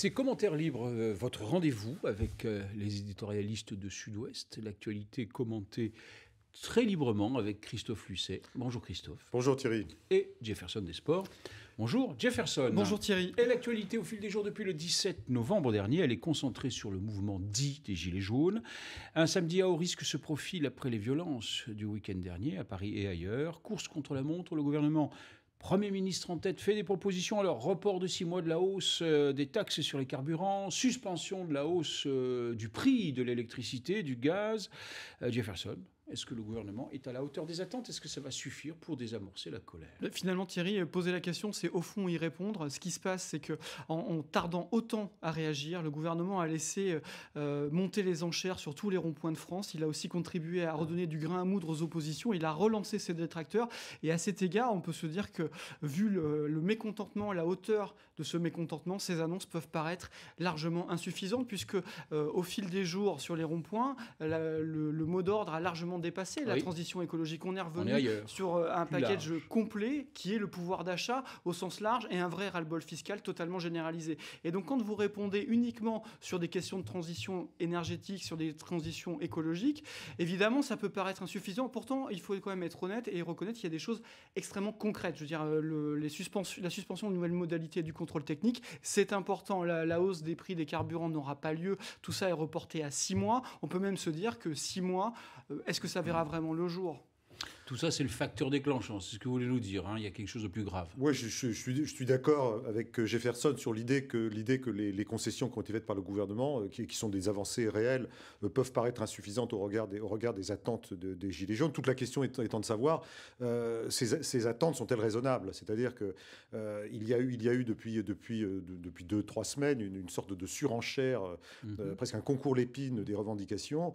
C'est Commentaires Libres, euh, votre rendez-vous avec euh, les éditorialistes de Sud-Ouest, l'actualité commentée très librement avec Christophe Lucet. Bonjour Christophe. Bonjour Thierry. Et Jefferson des Sports. Bonjour Jefferson. Bonjour Thierry. Et l'actualité au fil des jours depuis le 17 novembre dernier, elle est concentrée sur le mouvement dit des Gilets jaunes. Un samedi à haut risque se profile après les violences du week-end dernier à Paris et ailleurs. Course contre la montre, le gouvernement Premier ministre en tête fait des propositions. Alors, report de six mois de la hausse euh, des taxes sur les carburants, suspension de la hausse euh, du prix de l'électricité, du gaz. Euh, Jefferson, est-ce que le gouvernement est à la hauteur des attentes? Est-ce que ça va suffire pour désamorcer la colère? Finalement, Thierry, poser la question, c'est au fond y répondre. Ce qui se passe, c'est que en, tardant autant à réagir, le gouvernement a laissé euh, monter les enchères sur tous les ronds-points de France. Il a aussi contribué à redonner du grain à moudre aux oppositions. Il a relancé ses détracteurs. Et à cet égard, on peut se dire que, vu le, mécontentement, la hauteur de ce mécontentement, ces annonces peuvent paraître largement insuffisantes, puisque euh, au fil des jours, sur les ronds-points, le, le mot d'ordre a largement dépassé la transition écologique. On est revenu sur euh, un package complet qui est le pouvoir d'achat au sens large et un vrai ras-le-bol fiscal totalement généralisé. Et donc quand vous répondez uniquement sur des questions de transition énergétique, sur des transitions écologiques, évidemment ça peut paraître insuffisant. Pourtant, il faut quand même être honnête et reconnaître qu'il y a des choses extrêmement concrètes. Je veux dire, euh, les suspensions, la suspension de nouvelles modalités du contrôle technique, c'est important. La, la hausse des prix des carburants n'aura pas lieu. Tout ça est reporté à six mois. On peut même se dire que six mois, euh, est-ce que ça verra vraiment le jour tout ça, c'est le facteur déclenchant. C'est ce que vous voulez nous dire. Hein. Il y a quelque chose de plus grave. Oui, je, suis, je suis d'accord avec Jefferson sur l'idée que, l'idée que les, concessions qui ont été faites par le gouvernement, euh, qui, qui sont des avancées réelles, euh, peuvent paraître insuffisantes au regard des, au regard des attentes des Gilets jaunes. Toute la question étant de savoir, euh, ces, ces, attentes sont-elles raisonnables? C'est-à-dire qu'il euh, il y, a eu, il y a eu depuis, depuis, depuis deux, trois semaines une, sorte de surenchère, mhm. presque un concours l'épine des revendications,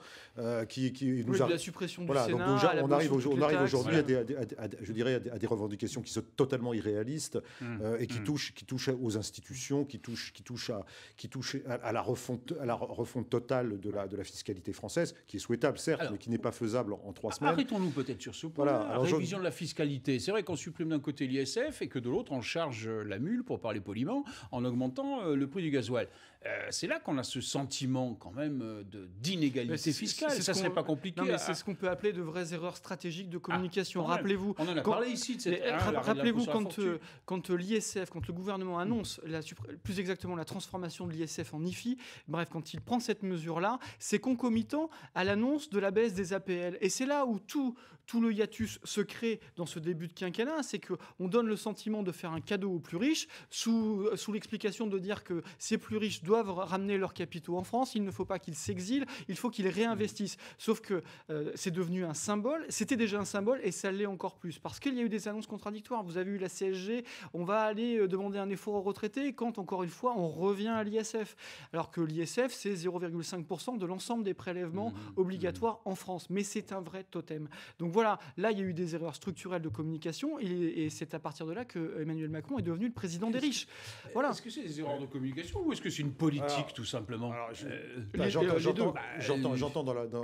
qui, qui nous a... la suppression du voilà, Sénat, donc, on arrive on arrive aujourd'hui à, je dirais, à des, revendications qui sont totalement irréalistes mmh. euh, et qui, mmh. touchent, qui touchent aux institutions, qui touchent, qui touchent, à, qui touchent à, la refonte, à la refonte totale de la, de la fiscalité française, qui est souhaitable, certes, mais qui n'est pas faisable en trois semaines. Arrêtons-nous peut-être sur ce point. Voilà. la révision de la fiscalité. C'est vrai qu'on supprime d'un côté l'ISF et que de l'autre, on charge la mule, pour parler poliment, en augmentant euh, le prix du gasoil. Euh, c'est là qu'on a ce sentiment, quand même, d'inégalité fiscale. Ça ne serait pas compliqué. c'est ce qu'on peut appeler de vraies erreurs stratégiques de communication. Ah, rappelez-vous. On en a parlé ici de cette. Rappelez-vous quand, euh, quand euh, l'ISF, quand le gouvernement annonce, la, plus exactement la transformation de l'ISF en IFI, bref, quand il prend cette mesure-là, c'est concomitant à l'annonce de la baisse des APL. Et c'est là où tout, tout le hiatus se crée dans ce début de quinquennat, c'est qu'on donne le sentiment de faire un cadeau aux plus riches sous, sous l'explication de dire que ces plus riches doivent ramener leurs capitaux en France, il ne faut pas qu'ils s'exilent, il faut qu'ils réinvestissent. Sauf que euh, c'est devenu un symbole, c'était déjà un symbole et ça l'est encore plus. Parce qu'il y a eu des annonces contradictoires. Vous avez eu la CSG, on va aller euh, demander un effort aux retraités quand, encore une fois, on revient à l'ISF. Alors que l'ISF, c'est 0,5% de l'ensemble des prélèvements mmh, mmh. obligatoires en France. Mais c'est un vrai totem. Donc voilà, là, il y a eu des erreurs structurelles de communication et, c'est à partir de là que Emmanuel Macron est devenu le président des riches. Voilà. Est-ce que c'est des erreurs de communication ou est-ce que c'est une politique, tout simplement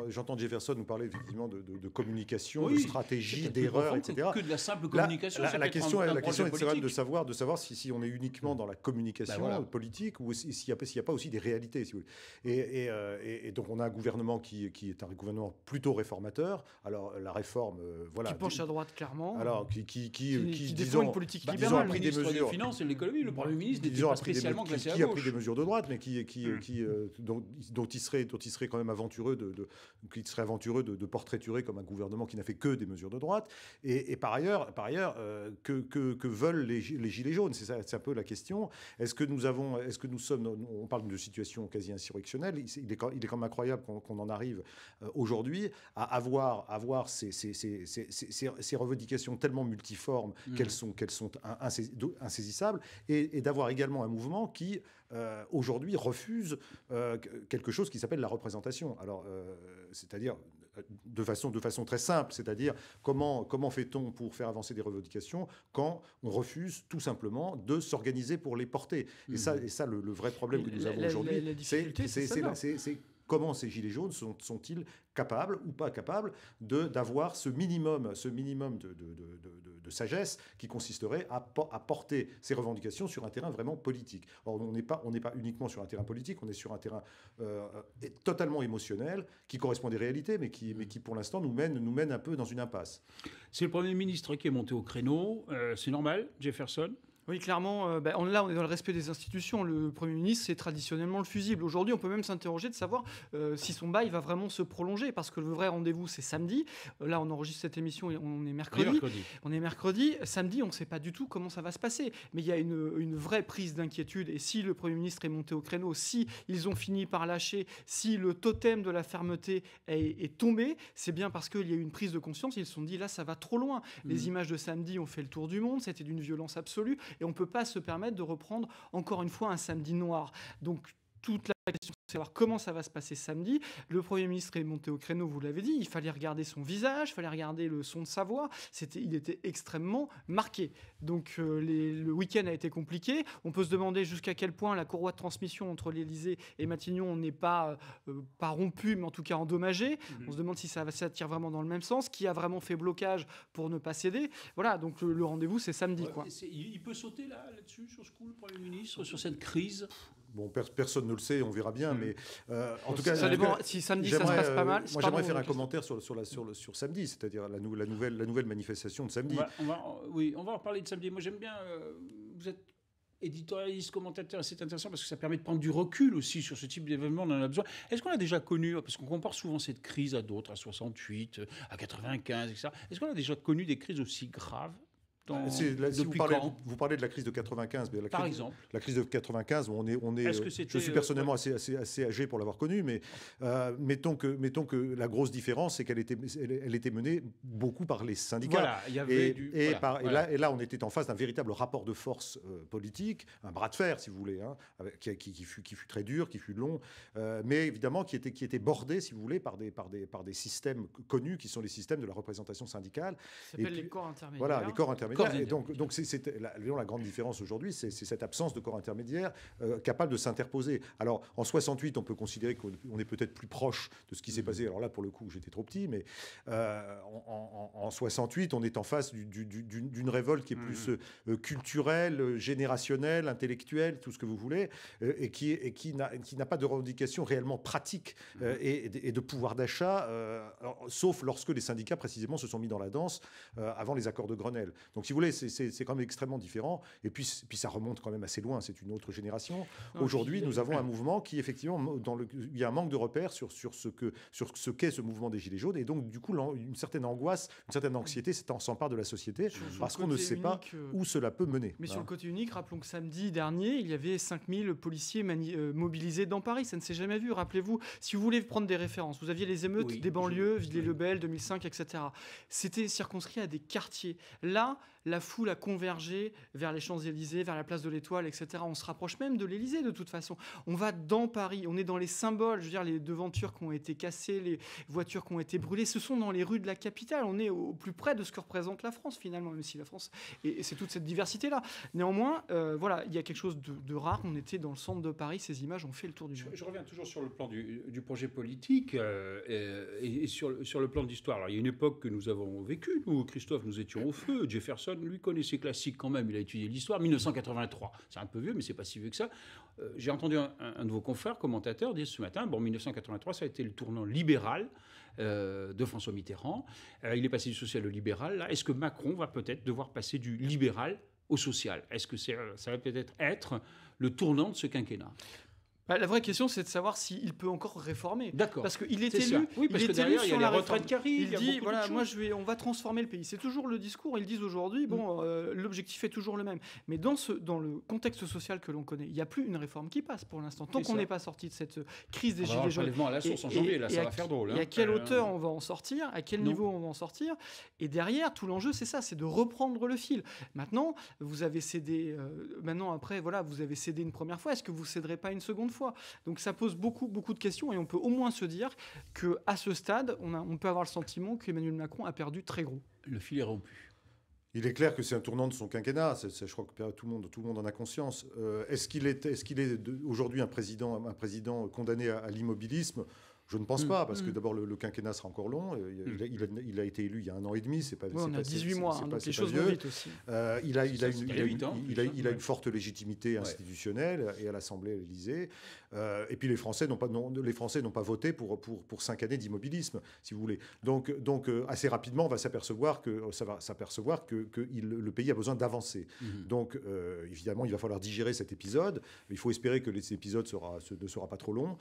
J'entends Jefferson nous parler effectivement de, communication, de stratégie, d'erreur, etc. Que de la simple communication. La, la, question, la question est de savoir, de savoir si, si on est uniquement dans la communication bah, politique ou s'il n'y a, a, pas aussi des réalités. Si vous et, euh, et, et, donc on a un gouvernement qui, qui, est un gouvernement plutôt réformateur. Alors la réforme, euh, voilà. Qui penche à droite clairement. Alors qui, qui, qui, qui, disons, une politique bah, libérale. a pris des mesures. Des finances et de l'économie, le Premier ministre n'était pas spécialement classé à gauche. Qui a pris des mesures de droite, mais qui, qui, qui euh, dont, dont, il serait, dont il serait quand même aventureux de, de, serait aventureux de, de portraiturer comme un gouvernement qui n'a fait que des mesures de droite. Et, par ailleurs, par ailleurs euh, que, que, veulent les, les, gilets jaunes? C'est un peu la question. Est-ce que nous avons, est-ce que nous sommes, on parle de situation quasi insurrectionnelle. Il est, il est quand même incroyable qu'on en arrive euh, aujourd'hui à avoir, avoir ces, ces, ces, ces, revendications tellement multiformes mmh. qu'elles sont, qu'elles sont insaisissables, et, d'avoir également un mouvement qui euh, aujourd'hui refuse quelque chose qui s'appelle la représentation. Alors, c'est-à-dire de façon, de façon très simple, c'est-à-dire comment, comment fait-on pour faire avancer des revendications quand on refuse tout simplement de s'organiser pour les porter? Et ça, mmh. et ça le, vrai problème que nous avons aujourd'hui, c'est comment ces gilets jaunes sont, sont-ils capables ou pas capables d'avoir ce minimum, ce minimum de, de, sagesse qui consisterait à, porter ces revendications sur un terrain vraiment politique? Or, on n'est pas, pas uniquement sur un terrain politique, on est sur un terrain euh, totalement émotionnel qui correspond à des réalités, mais qui, mais qui pour l'instant nous mène, nous mène un peu dans une impasse. C'est le Premier ministre qui est monté au créneau. Euh, c'est normal, Jefferson? Oui, clairement, euh, ben, là, on est dans le respect des institutions. Le Premier ministre, c'est traditionnellement le fusible. Aujourd'hui, on peut même s'interroger de savoir euh, si son bail va vraiment se prolonger, parce que le vrai rendez-vous, c'est samedi. Euh, là, on enregistre cette émission, et on est mercredi. On est mercredi. Samedi, on ne sait pas du tout comment ça va se passer. Mais il y a une, vraie prise d'inquiétude. Et si le Premier ministre est monté au créneau, si ils ont fini par lâcher, si le totem de la fermeté est, tombé, c'est bien parce qu'il y a eu une prise de conscience. Ils se sont dit, là, ça va trop loin. Les mmh. images de samedi ont fait le tour du monde. C'était d'une violence absolue et on ne peut pas se permettre de reprendre encore une fois un samedi noir. Toute la question, c'est savoir comment ça va se passer samedi. Le Premier ministre est monté au créneau, vous l'avez dit. Il fallait regarder son visage, il fallait regarder le son de sa voix. C'était, il était extrêmement marqué. Donc euh, le week-end a été compliqué. On peut se demander jusqu'à quel point la courroie de transmission entre l'Élysée et Matignon n'est pas, euh, pas rompue, mais en tout cas endommagée. Mhm. On se demande si ça, ça tire vraiment dans le même sens, qui a vraiment fait blocage pour ne pas céder. Voilà, donc le, rendez-vous, c'est samedi. quoi. Il peut sauter là, là-dessus, sur ce coup, le Premier ministre, sur cette crise? Bon, personne ne le sait, on verra bien, mm. mais euh, en tout cas, ça dépend. Si samedi ça se passe pas mal. moi, j'aimerais faire un commentaire sur, sur, la, sur, sur samedi, c'est-à-dire la, la, nouvelle, la nouvelle manifestation de samedi. On va, oui, on va en parler de samedi. Moi, j'aime bien. Euh, vous êtes éditorialiste, commentateur, c'est intéressant parce que ça permet de prendre du recul aussi sur ce type d'événement, on en a besoin. Est-ce qu'on a déjà connu, parce qu'on compare souvent cette crise à d'autres, à 68, à 95, etc. Est-ce qu'on a déjà connu des crises aussi graves si vous parlez, vous parlez, de la crise de 95, la Par exemple. La crise de 95, on est, on est, je suis personnellement assez, assez, assez, âgé pour l'avoir connue, mais euh, mettons, que, mettons que la grosse différence, c'est qu'elle était, elle, était menée beaucoup par les syndicats. Voilà, il y avait et, du, et, par, et, là, et, là, on était en face d'un véritable rapport de force euh, politique, un bras de fer, si vous voulez, hein, qui, qui, fut, qui fut très dur, qui fut long, euh, mais évidemment qui était, qui était bordé, si vous voulez, par des, par, des, par des systèmes connus qui sont les systèmes de la représentation syndicale. Ça s'appelle les corps intermédiaires. Voilà, les corps intermédiaires. Donc, donc c'est la, la, grande différence aujourd'hui, c'est cette absence de corps intermédiaire euh, capable de s'interposer. Alors, en 68, on peut considérer qu'on est peut-être plus proche de ce qui s'est mmh. passé. Alors là, pour le coup, j'étais trop petit, mais euh, en, 68, on est en face d'une révolte qui est plus mmh. euh, culturelle, générationnelle, intellectuelle, tout ce que vous voulez, et qui, et qui n'a pas de revendication réellement pratique mmh. et, et, de pouvoir d'achat, sauf lorsque les syndicats, précisément, se sont mis dans la danse avant les accords de Grenelle. Donc, si vous voulez, c'est quand même extrêmement différent. Et puis, puis ça remonte quand même assez loin. C'est une autre génération. Aujourd'hui, nous avons un mouvement qui, effectivement, dans le, il y a un manque de repères sur, sur ce que sur ce qu'est ce mouvement des Gilets jaunes. Et donc, du coup, une certaine angoisse, une certaine anxiété s'empare de la société parce qu'on ne sait pas euh, où cela peut mener. Mais sur le côté unique, rappelons que samedi dernier, il y avait 5000 policiers euh, mobilisés dans Paris. Ça ne s'est jamais vu. Rappelez-vous, si vous voulez prendre des références, vous aviez les émeutes des banlieues, Villers-le-Bel, 2005, etc. C'était circonscrit à des quartiers. Là, la foule a convergé vers les Champs-Élysées, vers la place de l'Étoile, etc. On se rapproche même de l'Élysée de toute façon. On va dans Paris, on est dans les symboles, je veux dire, les devantures qui ont été cassées, les voitures qui ont été brûlées, ce sont dans les rues de la capitale. On est au plus près de ce que représente la France finalement, même si la France, et, c'est toute cette diversité-là. Néanmoins, euh, voilà, il y a quelque chose de, rare. On était dans le centre de Paris, ces images ont fait le tour du monde. Je, reviens toujours sur le plan du, projet politique euh, et, sur, sur, le plan de l'histoire. Alors, il y a une époque que nous avons vécue, nous, Christophe, nous étions au feu, Jefferson lui connaît ses classiques quand même, il a étudié l'histoire. 1983, c'est un peu vieux, mais c'est pas si vieux que ça. Euh, j'ai entendu un, de vos confrères, commentateurs, dire ce matin, bon, 1983, ça a été le tournant libéral euh, de François Mitterrand. Euh, il est passé du social au libéral. Est-ce que Macron va peut-être devoir passer du libéral au social? Est-ce que ça va peut-être être le tournant de ce quinquennat? Bah, la vraie question, c'est de savoir s'il peut encore réformer. D'accord. Parce qu'il est, élu. Oui, parce il que derrière, il y a la retraite qui arrive. Il, dit voilà, moi, je vais, on va transformer le pays. C'est toujours le discours. Ils disent aujourd'hui, bon, mm. euh, l'objectif est toujours le même. Mais dans, ce, dans le contexte social que l'on connaît, il n'y a plus une réforme qui passe pour l'instant. Tant qu'on n'est pas sorti de cette crise des gilets jaunes. à la source en janvier, là, ça va faire drôle. Et à hein. quelle euh, hauteur on va en sortir À quel niveau on va en sortir Et derrière, tout l'enjeu, c'est ça, c'est de reprendre le fil. Maintenant, vous avez cédé. Euh, maintenant, après, voilà, vous avez cédé une première fois. Est-ce que vous céderez pas une seconde fois Donc ça pose beaucoup, beaucoup de questions et on peut au moins se dire qu'à ce stade, on, a, on peut avoir le sentiment qu'Emmanuel Macron a perdu très gros. Le fil est rompu. Il est clair que c'est un tournant de son quinquennat. je crois que tout le monde, tout le monde en a conscience. Euh, est-ce qu'il est, est, qu'il est aujourd'hui un président, un président condamné à l'immobilisme? Je ne pense mm. pas, parce que mm. d'abord, le, quinquennat sera encore long. Euh, mm. Il, a, été élu il y a un an et demi. C'est pas, on a 18 mois, donc les choses vont vite aussi. Euh, il a, il, a une, une forte légitimité institutionnelle et à l'Assemblée, à l'Élysée. Euh, et puis les Français n'ont pas, les Français n'ont pas voté pour, pour, pour cinq années d'immobilisme, si vous voulez. Donc, donc assez rapidement, on va s'apercevoir que, ça va s'apercevoir que, que le pays a besoin d'avancer. Mm-hmm. Donc, évidemment, il va falloir digérer cet épisode. Il faut espérer que cet épisode sera, ne sera pas trop long.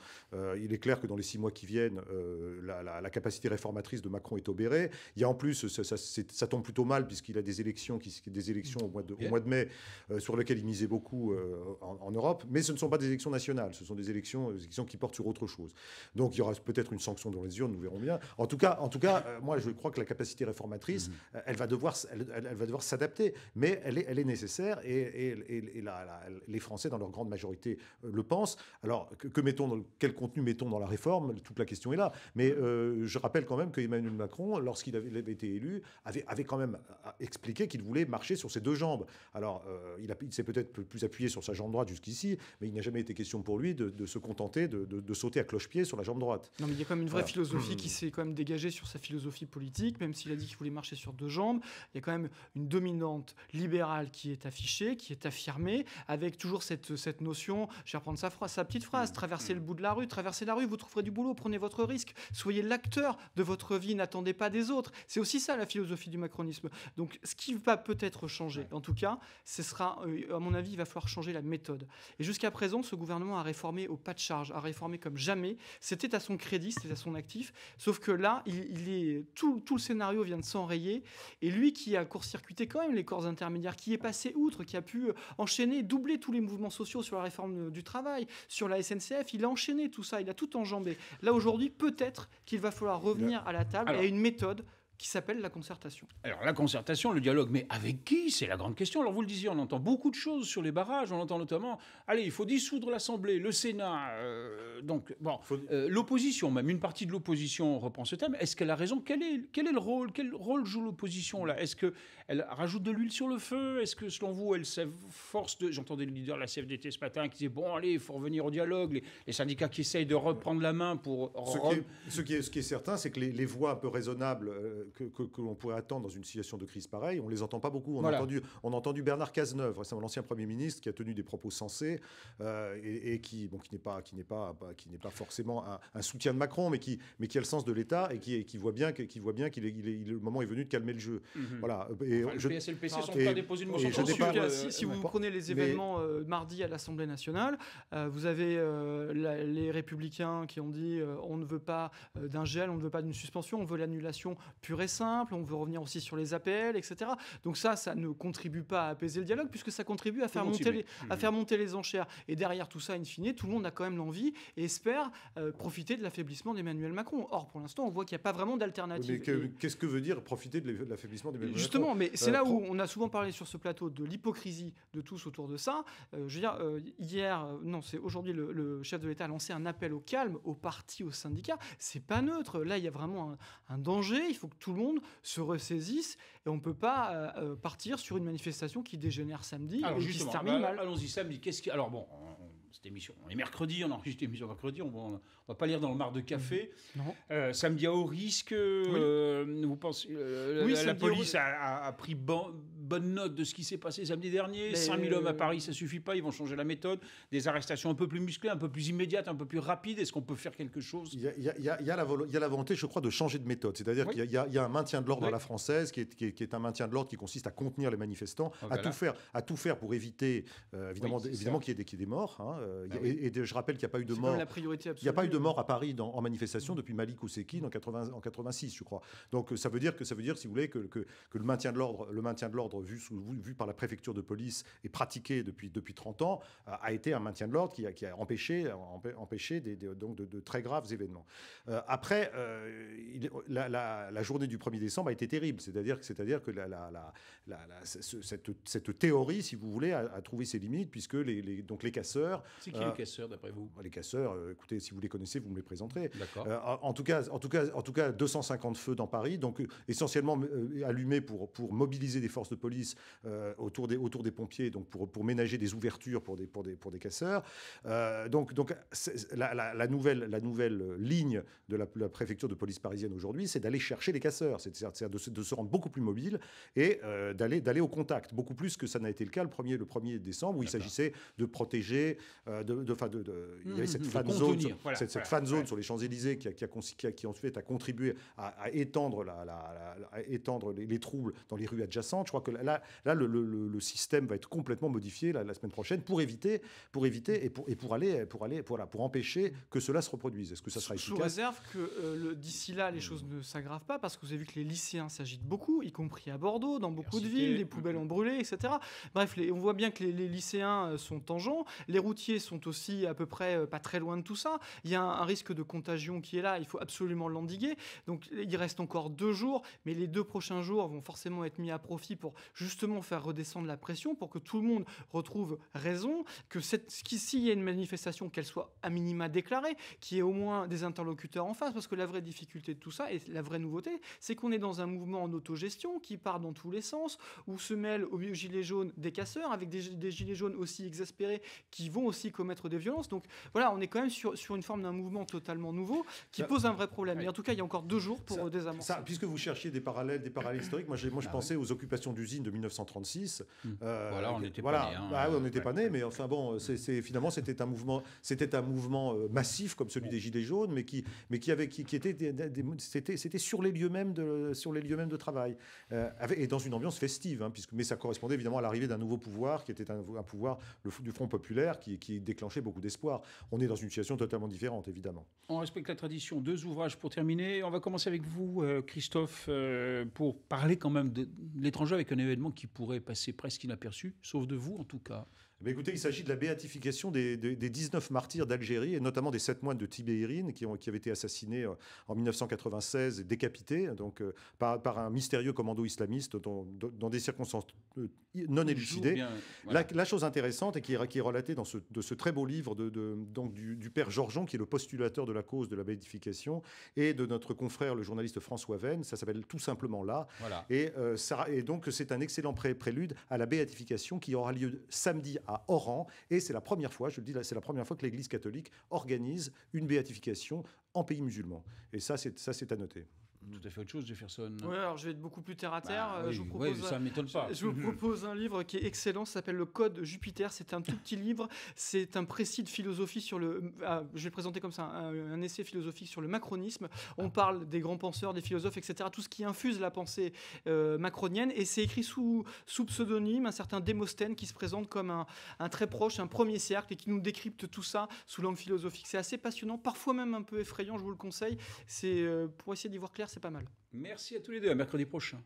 il est clair que dans les six mois qui viennent, euh, la, capacité réformatrice de Macron est obérée. Il y a en plus, ça, tombe plutôt mal puisqu'il a des élections, qui, des élections au mois de, au mois de mai euh, sur lesquelles il misait beaucoup euh, en, Europe. Mais ce ne sont pas des élections nationales, ce sont des élections, élections qui portent sur autre chose. Donc il y aura peut-être une sanction dans les urnes, nous verrons bien. En tout cas, en tout cas moi je crois que la capacité réformatrice, mm-hmm. elle va devoir, elle, va devoir s'adapter, mais elle est, elle est nécessaire et, et, les Français, dans leur grande majorité, le pensent. Alors que, mettons, quel contenu mettons dans la réforme? Toute la question est là. Mais euh, je rappelle quand même que Emmanuel Macron, lorsqu'il avait, été élu, avait, avait quand même euh, expliqué qu'il voulait marcher sur ses deux jambes. Alors, euh, il, il s'est peut-être plus appuyé sur sa jambe droite jusqu'ici, mais il n'a jamais été question pour lui de, se contenter de, sauter à cloche-pied sur la jambe droite. Non, mais il y a quand même une vraie philosophie qui s'est quand même dégagée sur sa philosophie politique, même s'il a dit qu'il voulait marcher sur deux jambes. Il y a quand même une dominante libérale qui est affichée, qui est affirmée, avec toujours cette, cette notion, je vais reprendre sa, phrase, sa petite phrase, traverser le bout de la rue, traverser la rue, vous trouverez du boulot, prenez votre risque, soyez l'acteur de votre vie, n'attendez pas des autres. C'est aussi ça la philosophie du macronisme. Donc ce qui va peut-être changer, en tout cas, ce sera, euh, à mon avis, il va falloir changer la méthode. Et jusqu'à présent, ce gouvernement a réformé au pas de charge, a réformé comme jamais. C'était à son crédit, c'était à son actif. Sauf que là, il, est, tout, tout, le scénario vient de s'enrayer. Et lui qui a court-circuité quand même les corps intermédiaires, qui est passé outre, qui a pu enchaîner, doubler tous les mouvements sociaux sur la réforme du travail, sur la SNCF, il a enchaîné tout ça, il a tout enjambé. Là aujourd'hui, peut-être qu'il va falloir revenir à la table et à une méthode qui s'appelle la concertation. Alors la concertation, le dialogue, mais avec qui? C'est la grande question. Alors vous le disiez, on entend beaucoup de choses sur les barrages, on entend notamment, allez, il faut dissoudre l'Assemblée, le Sénat. Euh, donc, bon, euh, l'opposition, même une partie de l'opposition reprend ce thème. Est-ce qu'elle a raison? Quel est, quel est le rôle? Quel rôle joue l'opposition là? Est-ce qu'elle rajoute de l'huile sur le feu Est-ce que selon vous, elle s'efforce de... J'entendais le leader de la CFDT ce matin qui disait, bon, allez, il faut revenir au dialogue. Les, syndicats qui essayent de reprendre la main pour... Ce qui est, ce qui est, certain, c'est que les, voix un peu raisonnables... Euh, que, l'on pourrait attendre dans une situation de crise pareille. On ne les entend pas beaucoup. On, a, entendu, on a entendu Bernard Cazeneuve, récemment l'ancien Premier ministre, qui a tenu des propos sensés euh, et, qui, bon, qui n'est pas, qui n'est pas, qui n'est pas forcément un, soutien de Macron, mais qui, mais qui a le sens de l'État et qui, qui voit bien, qui voit bien qu'il est, le moment est venu de calmer le jeu. Mhm. Voilà. Et le PS et le PC sont pas déposés une motion de si, si, vous prenez les événements euh, mardi à l'Assemblée nationale, euh, vous avez les Républicains qui ont dit on ne veut pas d'un gel, on ne veut pas d'une suspension, on veut l'annulation pure et simple on veut revenir aussi sur les APL, etc. Donc ça, ça ne contribue pas à apaiser le dialogue, puisque ça contribue à faire, monter les, à mmh. faire monter les enchères. Et derrière tout ça, in fine, tout le monde a quand même l'envie et espère euh, profiter de l'affaiblissement d'Emmanuel Macron. Or, pour l'instant, on voit qu'il n'y a pas vraiment d'alternative. Mais qu'est-ce que veut dire profiter de l'affaiblissement d'Emmanuel Macron? Justement, mais c'est euh, là où on a souvent parlé sur ce plateau de l'hypocrisie de tous autour de ça. Euh, je veux dire, hier, non, c'est aujourd'hui, le, chef de l'État a lancé un appel au calme aux partis, aux syndicats. C'est pas neutre. Là, il y a vraiment un, un danger. Il faut que tout le monde se ressaisissent et on ne peut pas euh, euh, partir sur une manifestation qui dégénère samedi et qui se termine bah, mal. Allons-y samedi. Qu'est-ce qui... Alors bon, cette émission, on est mercredi, on enregistre l'émission mercredi, on va, va pas lire dans le mar de café. Non. Euh, samedi à haut risque, vous pensez, oui, la, police a, pris bonne note de ce qui s'est passé samedi dernier. 5000 hommes à Paris, ça suffit pas, ils vont changer la méthode. Des arrestations un peu plus musclées, un peu plus immédiates, un peu plus rapides. Est-ce qu'on peut faire quelque chose? Il y, a, la volonté, je crois, de changer de méthode. C'est-à-dire qu'il y, a un maintien de l'ordre à la française, qui est, un maintien de l'ordre qui consiste à contenir les manifestants, à, tout faire, à tout faire pour éviter, euh, évidemment, évidemment qu'il y, ait des morts. Hein, euh, bah et, je rappelle qu'il n'y a pas eu de mort. La priorité il n'y a pas eu de mort à Paris dans, en manifestation depuis Malik Oussekine en, 80, en 86, je crois. Donc ça veut dire que ça veut dire, si vous voulez, que, que, le maintien de l'ordre, le maintien de l'ordre vu, vu par la préfecture de police et pratiqué depuis, depuis 30 ans, a été un maintien de l'ordre qui a, qui a empêché, empêché des, donc de, très graves événements. Euh, après, euh, la, journée du 1er décembre a été terrible. C'est-à-dire c'est-à-dire que la, cette, cette, théorie, si vous voulez, a, trouvé ses limites, puisque les, donc les casseurs C'est qui les casseurs, d'après vous? Les casseurs, écoutez, si vous les connaissez, vous me les présenterez. D'accord. en, tout cas, en, tout cas, en tout cas, 250 feux dans Paris, donc essentiellement allumés pour, pour mobiliser des forces de police autour, des, autour des pompiers, donc pour, pour ménager des ouvertures pour des, pour des, pour des casseurs. donc, donc la, nouvelle, la nouvelle ligne de la, préfecture de police parisienne aujourd'hui, c'est d'aller chercher les casseurs, c'est-à-dire de, de, se rendre beaucoup plus mobile et d'aller d'aller au contact, beaucoup plus que ça n'a été le cas le 1er, le 1er décembre, où il s'agissait de protéger, de, de, de, il y avait cette fan zone, cette, fan zone sur les Champs-Élysées qui a, qui, a, qui, ensuite a contribué à, étendre, la, la, étendre les, troubles dans les rues adjacentes. Je crois que là, là le, le, système va être complètement modifié la, semaine prochaine pour éviter, pour éviter et pour, et pour aller, pour aller, pour, pour empêcher que cela se reproduise. Est-ce que ça sera efficace? Sous réserve que euh, d'ici là, les choses ne s'aggravent pas, parce que vous avez vu que les lycéens s'agitent beaucoup, y compris à Bordeaux, dans beaucoup de villes, les poubelles ont brûlé, etc. Bref, les, on voit bien que les, lycéens euh, sont tangents, les routiers sont aussi à peu près euh, pas très loin de tout ça. Il y a un, risque de contagion qui est là, il faut absolument l'endiguer. Donc il reste encore deux jours, mais les deux prochains jours vont forcément être mis à profit pour justement faire redescendre la pression, pour que tout le monde retrouve raison, que s'il y a une manifestation, qu'elle soit à minima déclarée, qu'il y ait au moins des interlocuteurs en face, parce que la vraie difficulté de tout ça, et la vraie nouveauté, c'est qu'on est dans un mouvement en autogestion qui part dans tous les sens, où se mêlent aux gilets jaunes des casseurs, avec des, gilets jaunes aussi exaspérés qui vont aussi commettre des violences. Donc voilà, on est quand même sur, sur une forme d'un mouvement totalement nouveau qui pose un vrai problème. Et en tout cas, il y a encore deux jours pour ça, désamorcer. Ça, puisque vous cherchiez des parallèles, des parallèles historiques, moi, moi je bah pensais aux occupations de 1936. Hum. Euh, voilà, on n'était pas nés. Hein. Bah on n'était pas nés, mais enfin bon, c'est finalement c'était un mouvement, c'était un mouvement euh, massif comme celui des gilets jaunes, mais qui, mais qui avait, qui, qui était, c'était, c'était sur les lieux mêmes de, sur les lieux mêmes de travail, euh, et dans une ambiance festive, hein, puisque, mais ça correspondait évidemment à l'arrivée d'un nouveau pouvoir qui était un, pouvoir le, du Front populaire qui, qui déclenchait beaucoup d'espoir. On est dans une situation totalement différente, évidemment. On respecte la tradition. Deux ouvrages pour terminer. On va commencer avec vous, Christophe, pour parler quand même de l'étranger avec un événement qui pourrait passer presque inaperçu, sauf de vous en tout cas. Mais écoutez, il s'agit de la béatification des, des, 19 martyrs d'Algérie, et notamment des 7 moines de Tibérine qui, ont, qui avaient été assassinés euh, en 1996 et décapités donc, euh, par, par, un mystérieux commando islamiste dans, dans des circonstances euh, non élucidées. la, chose intéressante, et qui est, qui est relatée dans ce, de ce très beau livre de, de donc du, du, père Georgeon, qui est le postulateur de la cause de la béatification, et de notre confrère, le journaliste François Venn, ça s'appelle tout simplement là. Voilà. Et, ça, et donc c'est un excellent prélude à la béatification qui aura lieu samedi à Oran. Et c'est la première fois, je le dis, c'est la première fois que l'Église catholique organise une béatification en pays musulman. Et ça, c'est à noter tout à fait autre chose, Jefferson. Oui, alors je vais être beaucoup plus terre à terre. Bah je vous propose, ça m'étonne pas. Je, vous propose un livre qui est excellent, ça s'appelle Le Code Jupiter. C'est un tout petit livre, c'est un précis de philosophie sur le. Ah, je vais présenter comme ça un, essai philosophique sur le macronisme. On ah. parle des grands penseurs, des philosophes, etc. Tout ce qui infuse la pensée euh, macronienne. Et c'est écrit sous, sous pseudonyme, un certain Démosthène qui se présente comme un, un, très proche, un premier cercle et qui nous décrypte tout ça sous langue philosophique. C'est assez passionnant, parfois même un peu effrayant, je vous le conseille. C'est euh, pour essayer d'y voir clair, pas mal. Merci à tous les deux. À mercredi prochain.